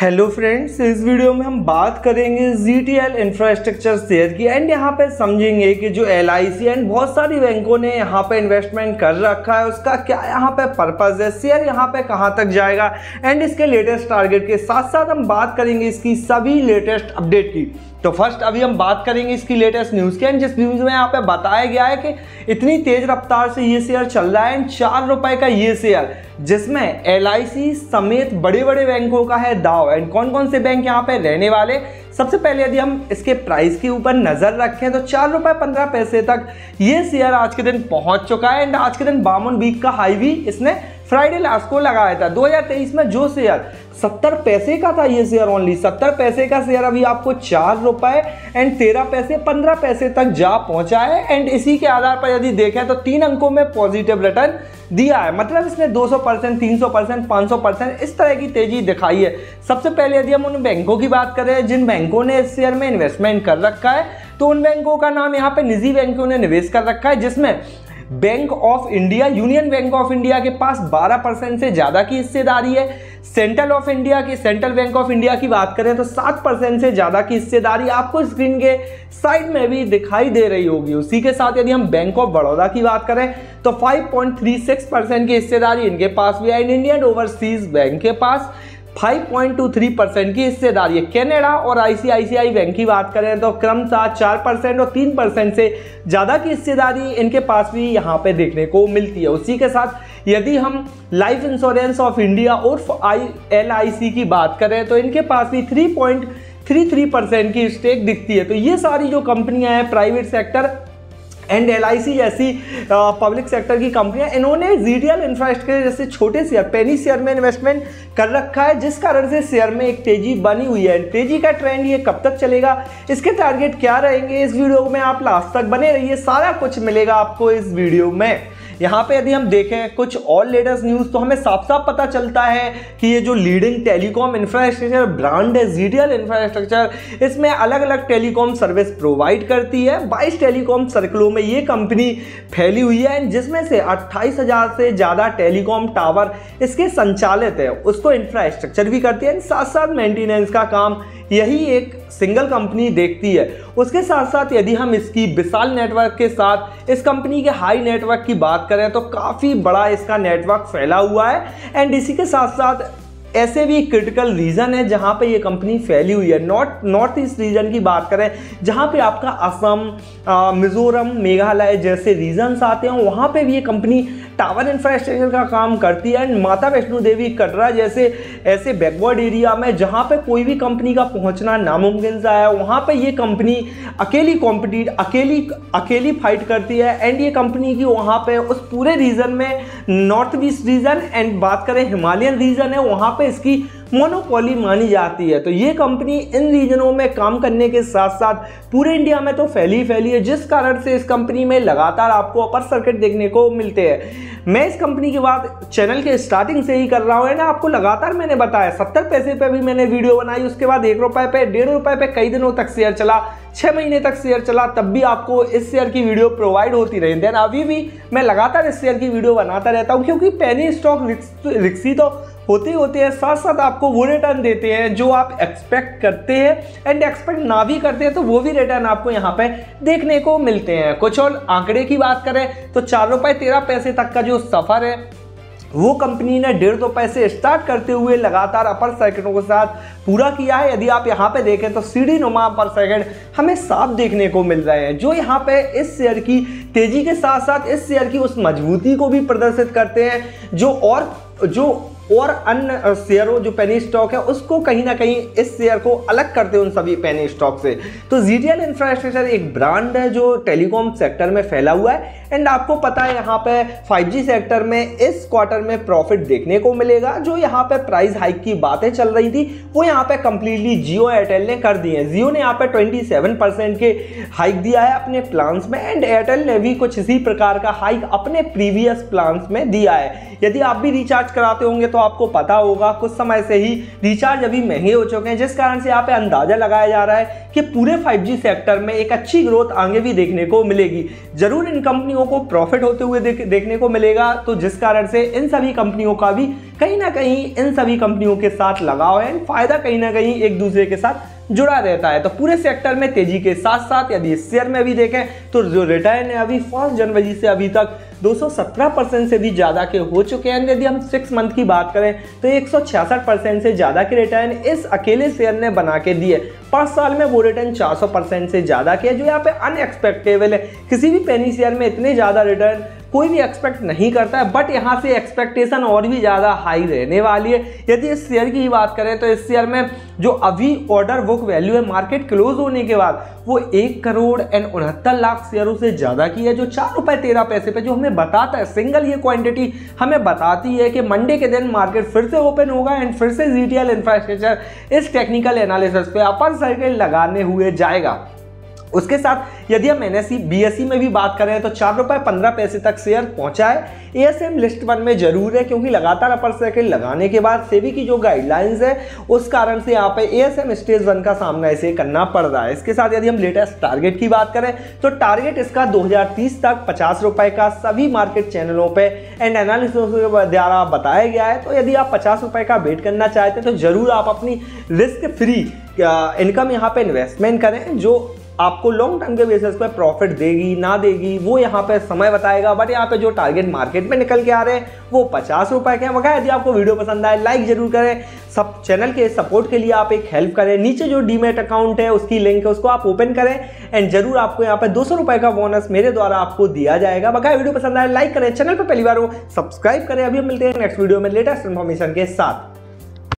Hello friends इस video में हम बात करेंगे G T L infrastructure share की एंड यहाँ पे समझेंगे कि जो एल आई सी एंड बहुत सारी बैंकों ने यहाँ पे इन्वेस्टमेंट कर रखा है, उसका क्या यहाँ पे पर्पस है शेयर यहाँ पे कहाँ तक जाएगा? एंड इसके लेटेस्ट टारगेट के साथ साथ हम बात करेंगे इसकी सभी लेटेस्ट अपडेट की। तो फ़र्स्ट अभी हम बात करेंगे इसकी लेटेस्ट न्यूज़ की। एंड जिस न्यूज़ में यहाँ पे बताया गया है कि इतनी तेज रफ्तार से ये शेयर चल रहा है एंड चार रुपए का ये शेयर जिसमें एलआईसी समेत बड़े बड़े बैंकों का है दाव। एंड कौन कौन से बैंक यहाँ पे रहने वाले? सबसे पहले यदि हम इसके प्राइस के ऊपर नज़र रखें तो चार रुपए पंद्रह पैसे तक ये शेयर आज के दिन पहुँच चुका है। एंड आज के दिन बावन वीक का हाई भी इसने फ्राइडे लास्ट को लगाया था। 2023 में जो शेयर 70 पैसे का था ये शेयर ओनली 70 पैसे का शेयर अभी आपको चार रुपए एंड तेरह पैसे, पंद्रह पैसे तक जा पहुँचा है। एंड इसी के आधार पर यदि देखें तो तीन अंकों में पॉजिटिव रिटर्न दिया है। मतलब इसने 200 परसेंट, तीन सौ परसेंट, पाँच सौ परसेंट इस तरह की तेज़ी दिखाई है। सबसे पहले यदि हम उन बैंकों की बात करें, जिन बैंकों ने इस शेयर में इन्वेस्टमेंट कर रखा है तो उन बैंकों का नाम यहाँ पे निजी बैंकों ने निवेश कर रखा है, जिसमें Bank of India, Union Bank of India के पास 12 परसेंट से ज़्यादा की हिस्सेदारी है। सेंट्रल ऑफ़ इंडिया की, सेंट्रल बैंक ऑफ़ इंडिया की बात करें तो 7 परसेंट से ज़्यादा की हिस्सेदारी आपको स्क्रीन के साइड में भी दिखाई दे रही होगी। उसी के साथ यदि हम बैंक ऑफ़ बड़ौदा की बात करें तो 5.36 परसेंट की हिस्सेदारी इनके पास भी है। इंडियन ओवरसीज बैंक के पास 5.23 परसेंट की हिस्सेदारी है कैनेडा और आईसीआईसीआई बैंक की बात करें तो क्रमशः चार परसेंट और तीन परसेंट से ज़्यादा की हिस्सेदारी इनके पास भी यहाँ पे देखने को मिलती है। उसी के साथ यदि हम लाइफ इंश्योरेंस ऑफ़ इंडिया और आई एल आई सी की बात करें तो इनके पास भी three point three three percent की स्टेक दिखती है। तो ये सारी जो कंपनियाँ हैं प्राइवेट सेक्टर एंड एलआईसी जैसी पब्लिक सेक्टर की कंपनियाँ इन्होंने जी टी एल इंफ्रास्ट्रक्चर जैसे छोटे शेयर पेनी शेयर में इन्वेस्टमेंट कर रखा है, जिस कारण से शेयर में एक तेज़ी बनी हुई है। तेज़ी का ट्रेंड ये कब तक चलेगा? इसके टारगेट क्या रहेंगे? इस वीडियो में आप लास्ट तक बने रहिए। सारा कुछ मिलेगा आपको इस वीडियो में। यहाँ पे यदि हम देखें कुछ और लेटेस्ट न्यूज़ तो हमें साफ़ साफ़ पता चलता है कि ये जो लीडिंग टेलीकॉम इंफ्रास्ट्रक्चर ब्रांड है जीडीएल इंफ्रास्ट्रक्चर इसमें अलग अलग टेलीकॉम सर्विस प्रोवाइड करती है। 22 टेलीकॉम सर्कलों में ये कंपनी फैली हुई है जिसमें से अट्ठाईस से ज़्यादा टेलीकॉम टावर इसके संचालित है। उसको इंफ्रास्ट्रक्चर भी करती है साथ साथ मेंटेनेंस का काम यही एक सिंगल कंपनी देखती है। उसके साथ साथ यदि हम इसकी विशाल नेटवर्क के साथ इस कंपनी के हाई नेटवर्क की बात करें तो काफ़ी बड़ा इसका नेटवर्क फैला हुआ है। एंड इसी के साथ साथ ऐसे भी क्रिटिकल रीजन है जहाँ पे ये कंपनी फैली हुई है। नॉर्थ नॉर्थ ईस्ट रीजन की बात करें, जहाँ पे आपका असम मिजोरम, मेघालय जैसे रीजन्स आते हैं, वहाँ पे भी ये कंपनी टावर इंफ्रास्ट्रक्चर का काम करती है। एंड माता वैष्णो देवी कटरा जैसे ऐसे बैकवर्ड एरिया में, जहाँ पे कोई भी कंपनी का पहुँचना नामुमकिन सा है, वहाँ पे ये कंपनी अकेली कॉम्पिटिट अकेली अकेली फाइट करती है। एंड ये कंपनी की वहाँ पे उस पूरे रीजन में नॉर्थ ईस्ट रीजन एंड बात करें हिमालयन रीजन है, वहाँ पर इसकी मोनोपोली मानी जाती है। तो ये कंपनी इन रीजनों में काम करने के साथ साथ पूरे इंडिया में तो फैली फैली है, जिस कारण से इस कंपनी में लगातार आपको अपर सर्किट देखने को मिलते हैं। मैं इस कंपनी की बात चैनल के स्टार्टिंग से ही कर रहा हूँ ना? आपको लगातार मैंने बताया, सत्तर पैसे पर भी मैंने वीडियो बनाई, उसके बाद एक रुपए पे, डेढ़ रुपए पे कई दिनों तक शेयर चला। छः महीने तक शेयर चला, तब भी आपको इस शेयर की वीडियो प्रोवाइड होती रही। देन अभी भी मैं लगातार इस शेयर की वीडियो बनाता रहता हूँ, क्योंकि पेनी स्टॉक रिक्सी तो होते होते हैं साथ साथ आपको वो रिटर्न देते हैं जो आप एक्सपेक्ट करते हैं एंड एक्सपेक्ट ना भी करते हैं तो वो भी रिटर्न आपको यहाँ पे देखने को मिलते हैं। कुछ और आंकड़े की बात करें तो चार रुपए तेरह पैसे तक का जो सफ़र है वो कंपनी ने डेढ़ सौ पैसे स्टार्ट करते हुए लगातार अपर सर्किटों के साथ पूरा किया है। यदि आप यहाँ पे देखें तो सीढ़ी नुमा अपर सर्किट हमें साफ़ देखने को मिल रहे हैं, जो यहाँ पे इस शेयर की तेज़ी के साथ साथ इस शेयर की उस मजबूती को भी प्रदर्शित करते हैं, जो और जो और अन्य शेयरों जो पेनी स्टॉक है, उसको कहीं ना कहीं इस शेयर को अलग करते हैं उन सभी पेनी स्टॉक से। तो जीटीएल इंफ्रास्ट्रक्चर एक ब्रांड है जो टेलीकॉम सेक्टर में फैला हुआ है। एंड आपको पता है यहाँ पे 5G सेक्टर में इस क्वार्टर में प्रॉफिट देखने को मिलेगा। जो यहाँ पे प्राइस हाइक की बातें चल रही थी, वो यहाँ पे कंप्लीटली जियो एयरटेल ने कर दी है। जियो ने यहाँ पे 27 परसेंट के हाइक दिया है अपने प्लान्स में। एंड एयरटेल ने भी कुछ इसी प्रकार का हाइक अपने प्रीवियस प्लान्स में दिया है। यदि आप भी रिचार्ज कराते होंगे तो आपको पता होगा, कुछ समय से ही रिचार्ज अभी महँगे हो चुके हैं, जिस कारण से यहाँ पे अंदाज़ा लगाया जा रहा है कि पूरे 5G सेक्टर में एक अच्छी ग्रोथ आगे भी देखने को मिलेगी। ज़रूर इन कंपनियों कंपनियों को प्रॉफिट होते हुए देख, देखने को मिलेगा। तो जिस कारण से इन सभी कंपनियों का भी कहीं ना कहीं इन सभी कंपनियों के साथ लगाव है। फ़ायदा कहीं ना कहीं एक दूसरे के साथ जुड़ा रहता है। तो पूरे सेक्टर में तेज़ी के साथ साथ यदि शेयर में भी देखें तो जो रिटर्न है अभी फ़र्स्ट जनवरी से अभी तक 217 परसेंट से भी ज़्यादा के हो चुके हैं। यदि हम सिक्स मंथ की बात करें तो एक सौ छियासठ परसेंट से ज़्यादा के रिटर्न इस अकेले शेयर ने बना के दिए। पाँच साल में वो रिटर्न 400 परसेंट से ज़्यादा किया, जो यहाँ पे अनएक्सपेक्टेबल है। किसी भी पेनी शेयर में इतने ज़्यादा रिटर्न कोई भी एक्सपेक्ट नहीं करता है बट यहाँ से एक्सपेक्टेशन और भी ज़्यादा हाई रहने वाली है। यदि इस शेयर की बात करें तो इस शेयर में जो अभी ऑर्डर बुक वैल्यू है मार्केट क्लोज होने के बाद, वो एक करोड़ एंड उनहत्तर लाख शेयरों से ज़्यादा की है, जो चार रुपए तेरह पैसे पे जो हमें बताता है सिंगल ये क्वांटिटी हमें बताती है कि मंडे के दिन मार्केट फिर से ओपन होगा एंड फिर से जीटीएल इंफ्रास्ट्रक्चर इस टेक्निकल एनालिसिस पे अपर सर्किल लगाने हुए जाएगा। उसके साथ, यदि हम एन एस सी में भी बात करें तो चार रुपए पंद्रह पैसे तक शेयर पहुँचा है। एएसएम लिस्ट वन में ज़रूर है, क्योंकि लगातार अपर सर्किट लगाने के बाद सेबी की जो गाइडलाइंस है, उस कारण से यहाँ पे एएसएम स्टेज वन का सामना इसे करना पड़ रहा है। इसके साथ यदि हम लेटेस्ट टारगेट की बात करें तो टारगेट इसका 2030 तक पचास का सभी मार्केट चैनलों पर एंड एनालिसिस द्वारा बताया गया है। तो यदि आप पचास का वेट करना चाहते हैं तो ज़रूर आप अपनी रिस्क फ्री इनकम यहाँ पे इन्वेस्टमेंट करें, जो आपको लॉन्ग टर्म के बेसिस पे प्रॉफिट देगी, ना देगी, वो यहाँ पे समय बताएगा बट यहाँ पे जो टारगेट मार्केट में निकल के आ रहे हैं, वो पचास रुपए के हैं। वगैरह यदि आपको वीडियो पसंद आए लाइक ज़रूर करें। सब चैनल के सपोर्ट के लिए आप एक हेल्प करें। नीचे जो डीमेट अकाउंट है, उसकी लिंक है, उसको आप ओपन करें। एंड ज़रूर आपको यहाँ पे दो सौ का बोनस मेरे द्वारा आपको दिया जाएगा। बकाया वीडियो पसंद आए लाइक करें। चैनल पर पहली बार हो सब्सक्राइब करें। अभी हम मिलते हैं नेक्स्ट वीडियो में लेटेस्ट इन्फॉर्मेशन के साथ।